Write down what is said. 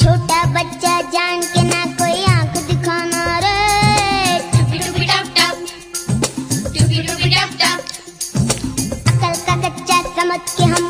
छोटा बच्चा जान के ना कोई आँख दिखाना रे। अकल का कच्चा समझ के हम